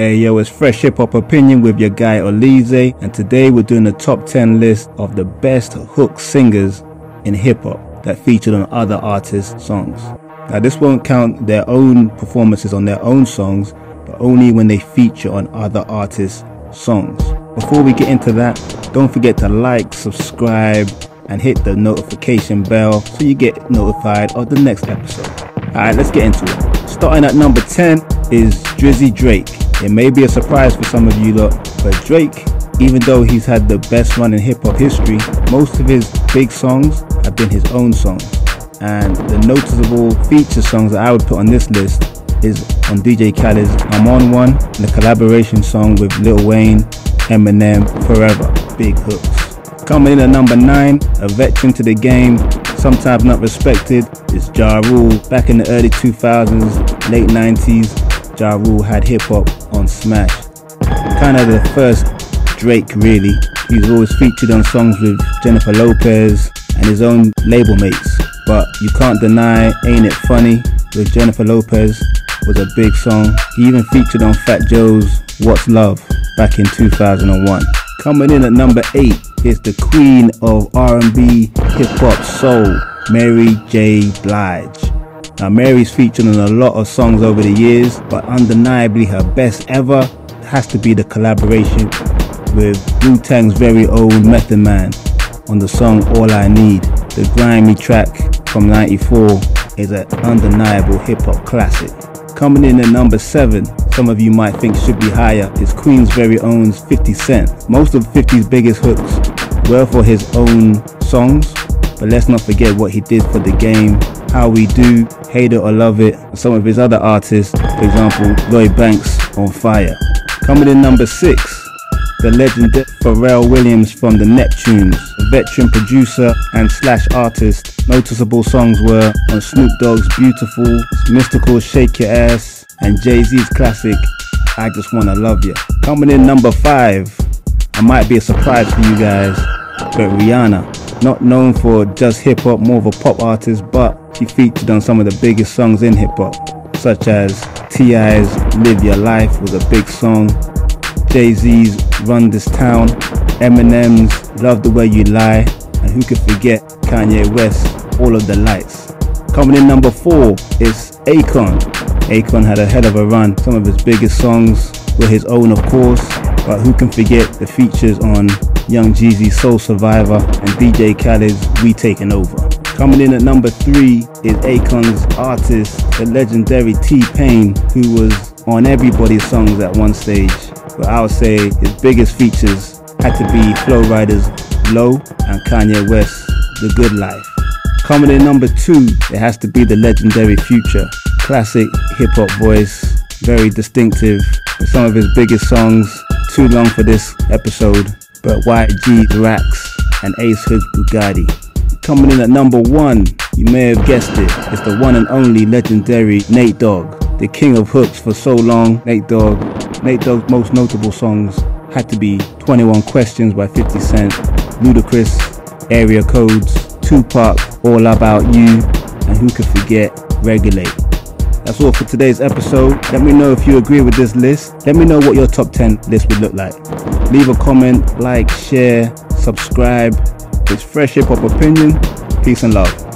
Hey yo, it's Fresh Hip Hop Opinion with your guy Oleezeh, and today we're doing a top 10 list of the best hook singers in hip hop that featured on other artists' songs. Now, this won't count their own performances on their own songs, but only when they feature on other artists' songs. Before we get into that, don't forget to like, subscribe, and hit the notification bell so you get notified of the next episode. Alright, let's get into it. Starting at number 10 is Drizzy Drake. It may be a surprise for some of you lot, but Drake, even though he's had the best run in hip hop history, most of his big songs have been his own songs. And the noticeable feature songs that I would put on this list is on DJ Khaled's I'm On One and the collaboration song with Lil Wayne, Eminem, Forever, Big Hooks. Coming in at number 9, a veteran to the game, sometimes not respected, is Ja Rule. Back in the early 2000s, late 90s, Ja Rule had hip hop on Smash. Kind of the first Drake, really. He's always featured on songs with Jennifer Lopez and his own label mates. But you can't deny Ain't It Funny with Jennifer Lopez was a big song. He even featured on Fat Joe's What's Love back in 2001. Coming in at number 8 is the queen of R&B, hip hop, soul, Mary J. Blige. Now, Mary's featured on a lot of songs over the years, but undeniably her best ever has to be the collaboration with Wu Tang's very own Method Man on the song All I Need. The grimy track from 94 is an undeniable hip hop classic. Coming in at number 7, some of you might think should be higher, is Queens very own 50 Cent. Most of 50's biggest hooks were for his own songs, but let's not forget what he did for the game how We Do, Hate It or Love It, some of his other artists, for example, Lloyd Banks on Fire. Coming in number six, the legend Pharrell Williams from the Neptunes, a veteran producer and slash artist. Noticeable songs were on Snoop Dogg's Beautiful, Mystikal Shake Your Ass, and Jay-Z's classic I Just Wanna Love You. Coming in number five, I might be a surprise for you guys, but Rihanna, not known for just hip hop, more of a pop artist, but she featured on some of the biggest songs in hip hop, such as T.I.'s Live Your Life was a big song, Jay Z's Run This Town, Eminem's Love the Way You Lie, and who could forget Kanye West, All of the Lights. Coming in number four is Akon. Akon had a hell of a run. Some of his biggest songs were his own, of course, but who can forget the features on Young Jeezy's Soul Survivor and DJ Khaled's We Taking Over. Coming in at number three is Akon's artist, the legendary T-Pain, who was on everybody's songs at one stage. But I would say his biggest features had to be Flo Rida's Low and Kanye West's The Good Life. Coming in number two, it has to be the legendary Future. Classic hip hop voice, very distinctive. Some of his biggest songs, too long for this episode, but YG Racks and Ace Hood's Bugatti. Coming in at number one, you may have guessed it, it's the one and only legendary Nate Dogg, the king of hooks for so long. Nate Dogg, Nate Dogg's most notable songs had to be 21 Questions by 50 Cent, Ludacris, Area Codes, Tupac, All About You, and who could forget Regulate. That's all for today's episode. Let me know if you agree with this list. Let me know what your top 10 list would look like. Leave a comment, like, share, subscribe, it's Fresh Hip Hop Opinion. Peace and love.